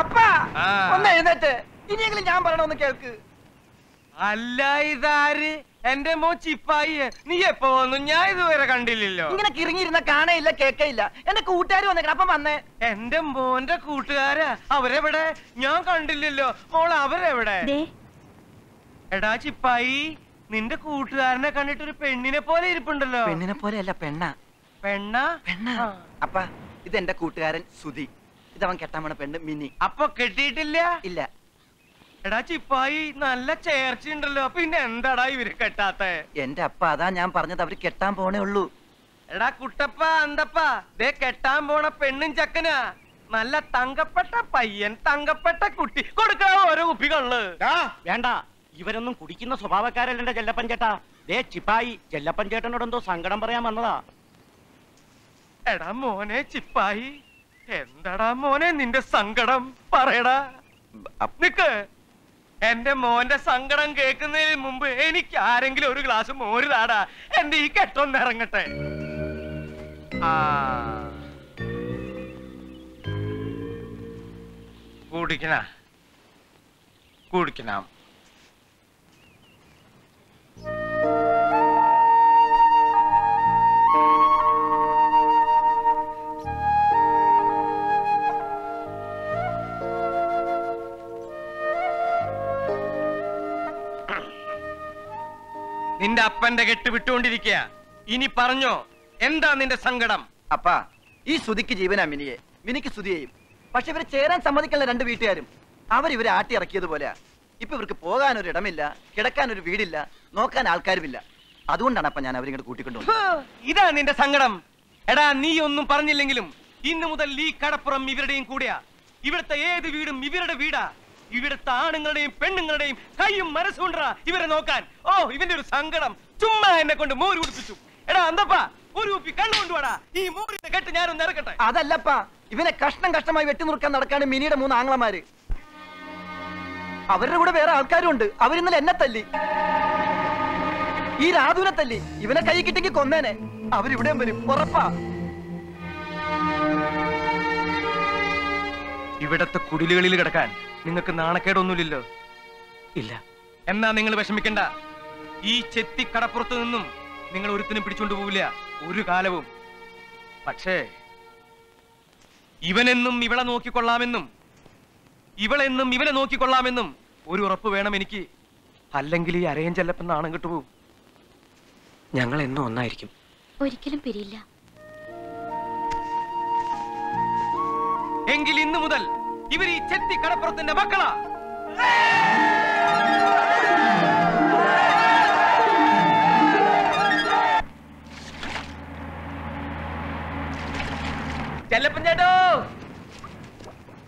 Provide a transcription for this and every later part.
അപ്പാ. ഒന്ന് എഴുന്നേറ്റ്. ഇനിയെങ്കിലും ഞാൻ പറയണമെന്ന് കേൾക്ക്. അല്ല ഇതാര്? എന്റെ മോ ചിപ്പായി നീ എപ്പോ വന്നു? ഞാൻ ഇതുവരെ കണ്ടില്ലല്ലോ. ഇങ്ങനെ കിറങ്ങിയിരുന്ന കാണയില്ല കേക്കയില്ല. എന്റെ കൂട്ടുകാർ വന്നേക്കണം അപ്പം വന്നേ. എന്റെ മോന്റെ കൂട്ടുകാരാ? അവരെവിടെ? ഞാൻ കണ്ടില്ലല്ലോ. മോൾ അവരെവിടെ? ദേ. എടാ ചിപ്പായി നിന്റെ കൂട്ടുകാരനെ കണ്ടിട്ട് ഒരു പെണ്ണിനെ പോലെ ഇരിപ്പുണ്ടല്ലോ. പെണ്ണിനെ പോലെ അല്ല പെണ്ണ? പെണ്ണ. പെണ്ണ അപ്പ ഇത് എന്റെ കൂട്ടുകാരൻ സുധി. ഇതവൻ കെട്ടാൻ പോണ പെണ്ണ് മിനി അപ്പൊ കെട്ടിയിട്ടില്ല? ഇല്ല. എടാ ചിപ്പായി നല്ല ചേർച്ചയുണ്ടല്ലോ പിന്നെ എന്താടാ ഇവർ കെട്ടാത്ത? എന്റെ അപ്പ അതാ ഞാൻ പറഞ്ഞത്. അവർ കെട്ടാൻ പോണേ ഉള്ളൂ. എടാ കുട്ടപ്പ അന്തപ്പ ദേ കെട്ടാൻ പോണ പെണ്ണും ചക്കനാ. നല്ല തങ്കപ്പെട്ട പയ്യൻ തങ്കപ്പെട്ട കുട്ടി. കൊടുക്കാ ഓരോ കുപ്പികൾ വേണ്ട. ഇവരൊന്നും കുടിക്കുന്ന സ്വഭാവക്കാരല്ല എന്റെ ചെല്ലപ്പൻ ചേട്ടാ. ദേ ചിപ്പായി ചെല്ലപ്പൻ ചേട്ടനോട് എന്തോ സങ്കടം പറയാൻ വന്നതാ. എടാ മോനെ ചിപ്പായി. എന്താടാ മോനെ നിന്റെ സങ്കടം? പറയടാ. നിക്ക്. എന്റെ മോന്റെ സങ്കടം കേൾക്കുന്നതിന് മുമ്പ് എനിക്ക് ആരെങ്കിലും ഒരു ഗ്ലാസ് മോര് താടാ. എന്റെ ഈ കെട്ടൊന്ന് ഇറങ്ങട്ടെ. കുടിക്കണ. കുടിക്കണം. നിന്റെ അപ്പന്റെ കെട്ട് വിട്ടുകൊണ്ടിരിക്കുക ഇനി പറഞ്ഞോ എന്താ നിന്റെ സങ്കടം? അപ്പാ ഈ സുധിക്ക് ജീവനാ മിനിയെ. മിനിക്ക് സുധിയെയും പക്ഷെ ഇവർ ചേരാൻ സമ്മതിക്കുന്ന രണ്ട് വീട്ടുകാരും. അവർ ഇവരെ ആട്ടി ഇറക്കിയതുപോലെ ഇപ്പൊ ഇവർക്ക് പോകാൻ ഒരു ഇടമില്ല കിടക്കാൻ ഒരു വീടില്ല നോക്കാൻ ആൾക്കാരുമില്ല. അതുകൊണ്ടാണ് അപ്പൊ ഞാൻ അവരിങ്ങോട്ട് കൂട്ടിക്കൊണ്ടു ഇതാ നിന്റെ സങ്കടം. എടാ നീ ഒന്നും പറഞ്ഞില്ലെങ്കിലും ഇന്നു മുതൽ ഈ കടപ്പുറം ഇവരുടെയും കൂടിയാ. ഇവിടുത്തെ ഏത് വീടും ഇവരുടെ വീടാ. ഇവിടുത്തെ ആണുങ്ങളുടെയും പെണ്ണുങ്ങളുടെയും കൈയും മനസ്സുണ്ടാ ഇവരെ നോക്കാൻ. ഓ ഇവന്റെ ഒരു സങ്കടം. ചുമ്മാ എന്നെ കൊണ്ട് മോര് കുടിപ്പിച്ചു എടാ അന്തപ്പാ ഒരു കുപ്പി കണ്ണു കൊണ്ടുവാടാ. ഈ മോരിന്റെ കെട്ട് ഞാനൊന്ന് ഇറക്കട്ടെ? അതല്ലപ്പാ ഇവനെ കഷ്ണം കഷ്ടമായി വെട്ടിനുറുക്കാൻ നടക്കാണ് മിനിയുടെ മൂന്ന് ആംഗ്ലമാര് അവരുടെ കൂടെ വേറെ ആൾക്കാരും ഉണ്ട്. അവരിന്നലെ എന്നെ തല്ലി. ഈ രാധുവിനെ തല്ലി. ഇവനെ കൈ കിട്ടിക്ക് കൊന്നേനെ. അവരിവിടെയും വരും. ഉറപ്പാ. ഇവിടത്തെ കുടിലുകളിൽ കിടക്കാൻ നിങ്ങൾക്ക് നാണക്കേടൊന്നുമില്ലല്ലോ. ഇല്ല. എന്നാ നിങ്ങൾ വിഷമിക്കണ്ട. ഈ ചെത്തി കടപ്പുറത്ത് നിന്നും നിങ്ങൾ ഒരുത്തിനും പിടിച്ചോണ്ട് പോവില്ല. ഒരു കാലവും. പക്ഷേ ഇവനെന്നും ഇവളെ നോക്കിക്കൊള്ളാമെന്നും ഇവളെന്നും ഇവനെ നോക്കിക്കൊള്ളാമെന്നും ഒരു ഉറപ്പ് വേണം എനിക്ക്. അല്ലെങ്കിൽ ഈ അരയൻ ചെല്ലപ്പെന്ന് ആണം കിട്ടുപോകും ഞങ്ങൾ എന്നും ഒന്നായിരിക്കും. ഒരിക്കലും പിരിയില്ല. എങ്കിൽ ഇന്നു മുതൽ ഇവർ ഈ ചെത്തി കടപ്പുറത്തിന്റെ മക്കളാ. ചെല്ലപ്പൻ ചേട്ടോ.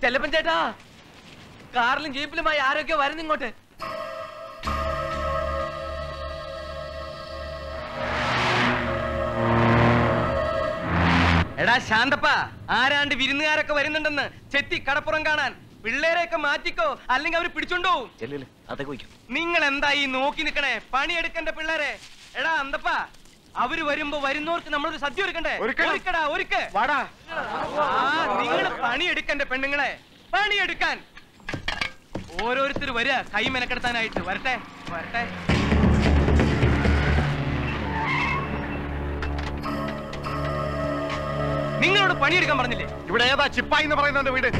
ചെല്ലപ്പൻ ചേട്ടാ കാറിലും ജീപ്പിലുമായി ആരൊക്കെ വരുന്നു എടാ ശാന്തപ്പ ആരാണ്ട് വിരുന്നുകാരൊക്കെ വരുന്നുണ്ടെന്ന് ചെത്തി കടപ്പുറം കാണാൻ പിള്ളേരെയൊക്കെ മാറ്റിക്കോ അല്ലെങ്കിൽ അവർ പിടിച്ചോണ്ടോവും നിങ്ങൾ എന്താ ഈ നോക്കി നിക്കണേ? പണിയെടുക്കണ്ട പിള്ളേരെ. എടാ അന്തപ്പ അവർ വരുമ്പോ വരുന്നവർക്ക് നമ്മൾ സദ്യ ഒരുക്കണ്ടേ? ഒരുക്കണം. ഒരുക്കടാ ഒരുക്ക്. വാടാ. ആ നിങ്ങൾ പണിയെടുക്കണ്ടേ പെണ്ണുങ്ങളെ. പണിയെടുക്കാൻ. ഓരോരുത്തർ വരിക കൈ മെനക്കെടുത്താനായിട്ട്. വരട്ടെ വരട്ടെ. നിങ്ങളോട് പണിയെടുക്കാൻ പറഞ്ഞില്ലേ? ഇവിടെ ഏതാ ചിപ്പായി എന്ന് പറയുന്ന വീട്?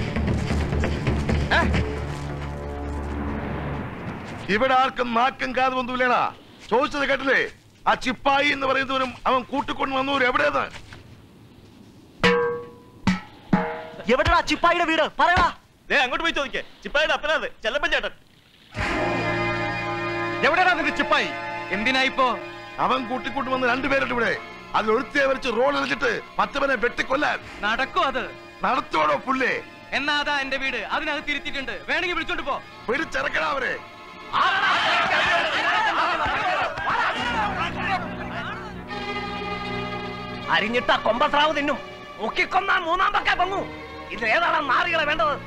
ഇവിടെ ആർക്കും നാക്കും കാതും ഒന്നുമില്ലടാ. ചോദിച്ചത് കേട്ടില്ലേ? ആ ചിപ്പായി എന്ന് പറയുന്നവരും അവൻ കൂട്ടിക്കൊണ്ട് വന്നവരും എവിടെയെന്ന് എവിടെടാ ചിപ്പായിയുടെ വീട്? പറയടാ. അങ്ങോട്ട് പോയി ചോദിക്കേ. ചിപ്പായിയുടെ അപ്പനാത് ചെല്ലപ്പൻ ചേട്ടൻ. എവിടെയാണ് നിന്റെ ചിപ്പായി? എന്തിനായിപ്പോ? അവൻ കൂട്ടിക്കൊണ്ട് വന്ന് രണ്ടുപേരുണ്ട് ഇവിടെ. അതിൽ ഒരുത്തിയെ വരച്ച് റോൾ എറിഞ്ഞിട്ട് പത്തുവനെ വെട്ടിക്കൊല്ലാൻ. നടക്കും അത്. നടത്തോടോ പുല്ലേ? എന്നാ അതാ എന്റെ വീട്. അതിനകത്ത് തിരുത്തിയിട്ടുണ്ട്. വേണമെങ്കിൽ വിളിച്ചോണ്ട് പോ. പിടിച്ചിറക്കണ അവരെ. അരിഞ്ഞിട്ട കൊമ്പസ്രാവ് തിന്നും. മുക്കിക്കൊന്നാ മൂന്നാം പക്ക പൊങ്ങു. ഇത് ഏതാണ് നാറികളെ വേണ്ടത്?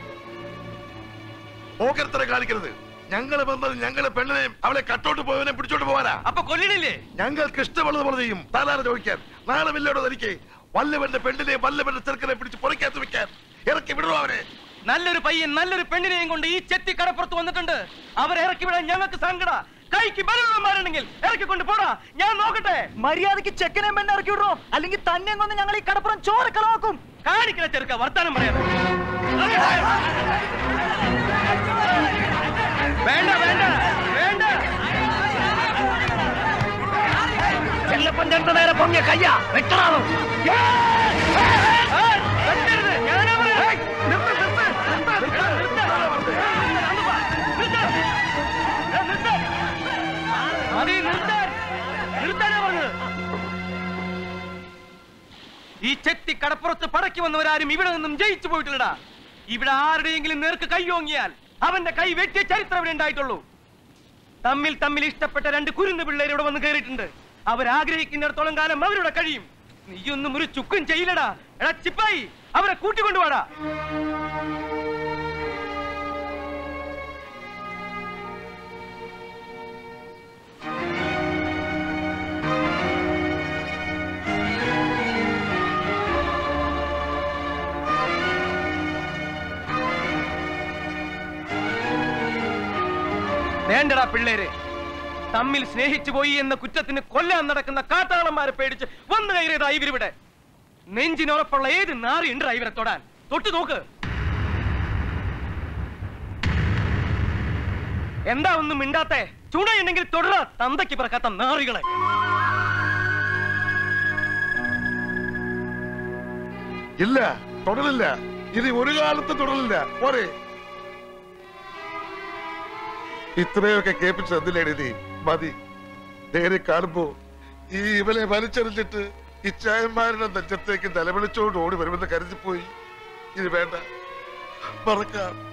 പോക്കരത്തര കാണിക്കരുത്. ഞങ്ങൾ വന്നത് ഞങ്ങളെ പെണ്ണിനെയും അവളെ കട്ടോട്ട് പോയവനെ പിടിച്ചോട്ട് പോവാനാ. അപ്പൊ കൊല്ലിടില്ലേ? ഞങ്ങൾക്ക് ഇഷ്ടമുള്ളത് പോലെ ചെയ്യും. താലാര ചോദിക്കാൻ. നാളെ വില്ലോടോ തനിക്ക് വല്ലവന്റെ പെണ്ണിനെയും വല്ലവന്റെ ചെറുക്കനെ പിടിച്ച് പുറക്കകത്ത് വെക്കാൻ. ഇറക്കി വിടുന്നു അവരെ നല്ലൊരു പയ്യൻ നല്ലൊരു പെണ്ണിനെയും കൊണ്ട് ഈ ചെത്തി കടപ്പുറത്ത് വന്നിട്ടുണ്ട്. അവരെ ഇറക്കി വിടാൻ ഞങ്ങൾക്ക് സങ്കട. കൈക്ക് ബലമുള്ളമാരുണ്ടെങ്കിൽ ഇറക്കി കൊണ്ട് പോടാ. ഞാൻ നോക്കട്ടെ. മര്യാദയ്ക്ക് ചെക്കനെ പെണ്ണെ ഇറക്കി വിടോ അല്ലെങ്കിൽ തന്നെ കൊണ്ട് ഞങ്ങൾ ഈ കടപ്പുറം ചോരക്കളാക്കും കാണിക്കണ ചെറുക്ക വർത്താനം പറയാതെ. വേണ്ട വേണ്ട വേണ്ട. ചെല്ലപ്പഞ്ചേട്ടന്റെ നേരെ പൊങ്ങിയ കയ്യ പറഞ്ഞത്. ഈ ചെത്തി കടപ്പുറത്ത് പടക്കി വന്നവരാരും ഇവിടെ നിന്നും ജയിച്ചു പോയിട്ടില്ലടാ. ഇവിടെ ആരുടെയെങ്കിലും നേർക്ക് കൈയോങ്ങിയാൽ അവന്റെ കൈ വെട്ടിയ ചരിത്രം ഇവിടെ ഉണ്ടായിട്ടുള്ളൂ. തമ്മിൽ തമ്മിൽ ഇഷ്ടപ്പെട്ട രണ്ട് കുരുന്ന് പിള്ളേർ ഇവിടെ വന്ന് കയറിയിട്ടുണ്ട്. അവരാഗ്രഹിക്കുന്നിടത്തോളം കാലം അവരുടെ കഴിയും. നീയൊന്നും ഒരു ചുക്കും ചെയ്യില്ലടാ. എടാ ചിപ്പായി അവരെ കൂട്ടിക്കൊണ്ടുപോടാ വേണ്ടടാ പിള്ളേരെ. തമ്മിൽ സ്നേഹിച്ചു പോയി എന്ന കുറ്റത്തിന് കൊല്ലാൻ നടക്കുന്ന കാട്ടാളന്മാരെ പേടിച്ച് വന്നു കയറിയതാ ഇവരിവിടെ. നെഞ്ചിനുറപ്പുള്ള ഏത് നാറി ഉണ്ട് ഇവരെ തൊടാൻ? തൊട്ടു നോക്ക്. എന്താ ഒന്നും മിണ്ടാത്തെ? ചൂടയുണ്ടെങ്കിൽ തുടര തന്തയ്ക്ക് പിറക്കാത്ത നാറികളെ. ഇല്ല തുടരില്ല ഇത് ഒരു കാലത്ത് തുടരില്ല പോരെ. ഇത്രയൊക്കെ കേൾപ്പിച്ചു നീ? മതി. നേരെ കാണുമ്പോ ഈ ഇവനെ വലിച്ചെറിഞ്ഞിട്ട് ഇച്ചായന്മാരുടെ നെഞ്ചത്തേക്ക് നിലവിളിച്ചോണ്ട് ഓടി വരുമെന്ന് കരുതിപ്പോയി. ഇത് വേണ്ട. മറക്കാം.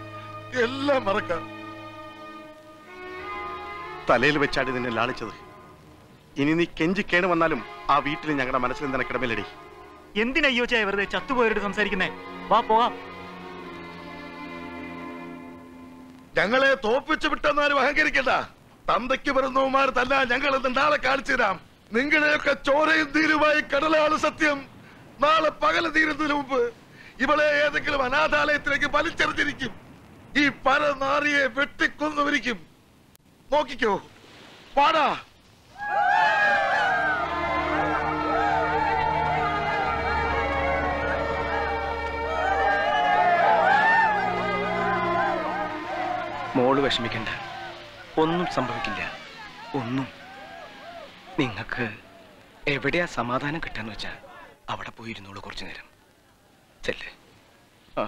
എല്ലാം മറക്കാം. തലയിൽ വെച്ചാടി നിന്നെ ലാളിച്ചത്. ഇനി നീ കെഞ്ചി കേണു വന്നാലും ആ വീട്ടിൽ ഞങ്ങളുടെ മനസ്സിൽ നിന്നെ നിനക്കിടമില്ലടി എന്തിനയ്യോ ചായ വെറുതെ ചത്തുപോയിട്ട് സംസാരിക്കുന്നേ? വാ പോവാം ഞങ്ങളെ തോപ്പിച്ചു വിട്ടെന്നാരും അഹങ്കരിക്കണ്ട? തന്തയ്ക്ക് വരുന്നവന്മാർ തല്ല ഞങ്ങൾ നാളെ കാണിച്ചു തരാം. നിങ്ങളെയൊക്കെ ചോരയും തീരുമായി കടലാണ് സത്യം. നാളെ പകൽ തീരുന്നതിന് മുമ്പ് ഇവളെ ഏതെങ്കിലും അനാഥാലയത്തിലേക്ക് വലിച്ചെറിഞ്ഞിരിക്കും. ഈ പരനാറിയെ വെട്ടിക്കൊന്നുവരിക്കും. നോക്കിക്കോ. പാടാ വിഷമിക്കണ്ട. ഒന്നും സംഭവിക്കില്ല. ഒന്നും. നിങ്ങൾക്ക് എവിടെയാ സമാധാനം കിട്ടാന്ന് വെച്ചാ അവിടെ പോയിരുന്നോളൂ കുറച്ചു നേരം. ചെല്ലേ. ആ.